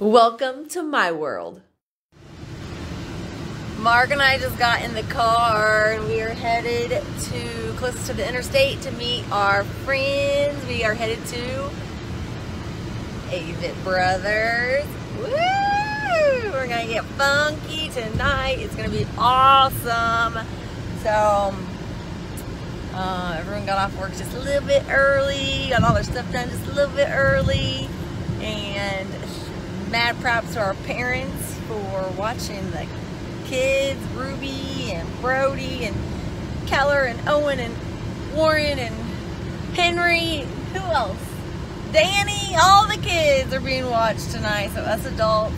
Welcome to my world. Mark and I just got in the car and we are headed to close to the interstate to meet our friends. We are headed to Avett Brothers. Woo! We're gonna get funky tonight. It's gonna be awesome. So uh, everyone got off work just a little bit early, got all their stuff done just a little bit early, and mad props to our parents for watching the kids, Ruby and Brody and Keller and Owen and Warren and Henry. Who else? Danny. All the kids are being watched tonight, so us adults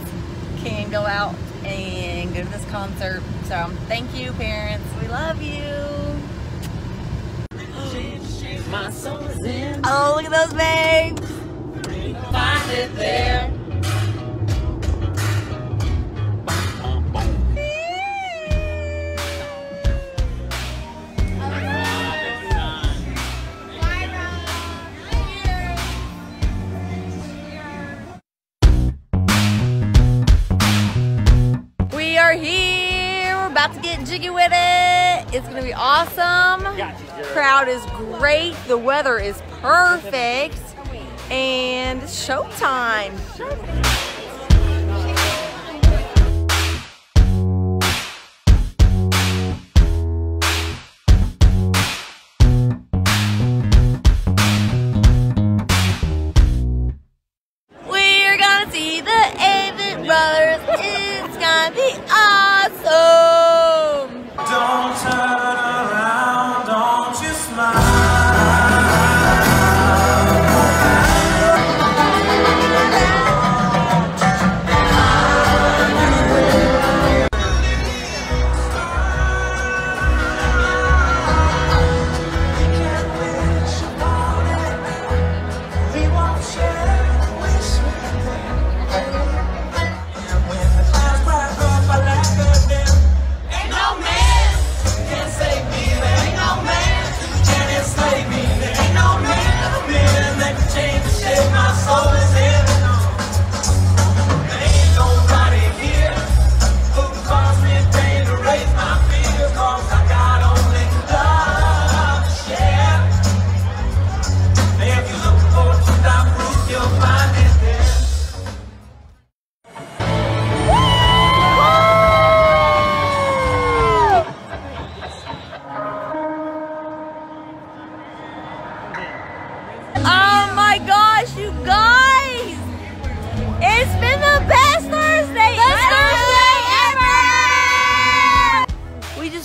can go out and go to this concert. So um, thank you, parents. We love you. Oh, look at those babes. Are here. We're about to get jiggy with it. It's gonna be awesome. Crowd is great. The weather is perfect. And it's showtime.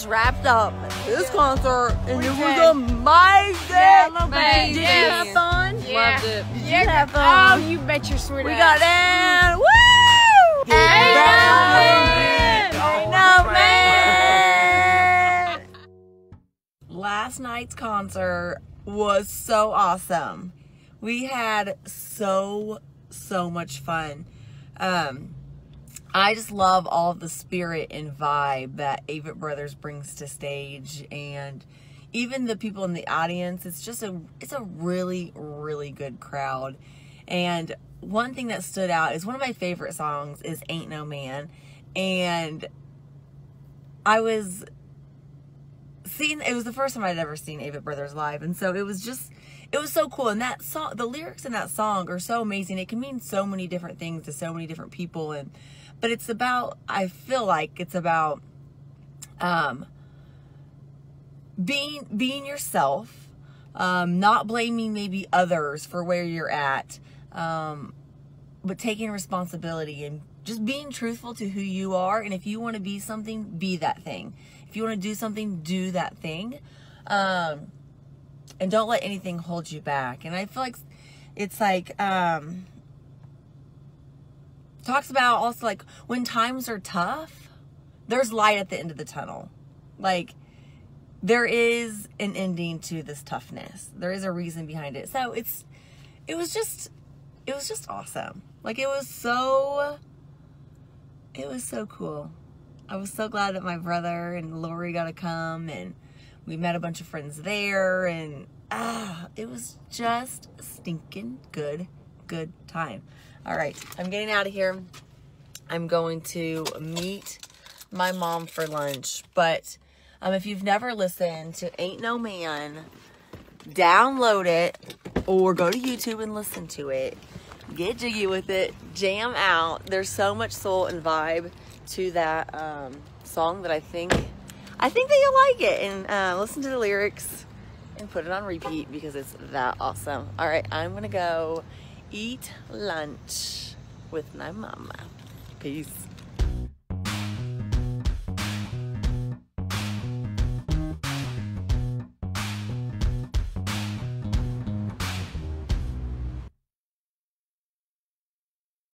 Wrapped up this concert and it was amazing! Amazing. Did you have fun? Yeah. Loved it. Did Yeah, you have Oh, you bet your sweet we ass. got down! Woo! Ain't Down. no Ain't no man! Last night's concert was so awesome. We had so so much fun. Um I just love all the spirit and vibe that Avett Brothers brings to stage and even the people in the audience, it's just a it's a really really good crowd. And one thing that stood out is one of my favorite songs is Ain't No Man and I was seeing it was the first time I'd ever seen Avett Brothers live and so it was just it was so cool and that song the lyrics in that song are so amazing it can mean so many different things to so many different people and but it's about I feel like it's about um being being yourself um not blaming maybe others for where you're at um but taking responsibility and just being truthful to who you are. And if you want to be something be that thing. If you want to do something do that thing. Um and don't let anything hold you back. And i feel like it's like um talks about also like when times are tough there's light at the end of the tunnel. Like there is an ending to this toughness. There is a reason behind it. So it's it was just it was just awesome. Like it was so it was so cool. I was so glad that my brother and lori got to come and we met a bunch of friends there and ah it was just stinking good good time all right i'm getting out of here I'm going to meet my mom for lunch. But um, if you've never listened to Ain't No Man, download it or go to YouTube and listen to it. Get jiggy with it, jam out. There's so much soul and vibe to that um, song that I think I think that you'll like it and uh, listen to the lyrics and put it on repeat because it's that awesome. All right, I'm gonna go eat lunch with my mama. Peace.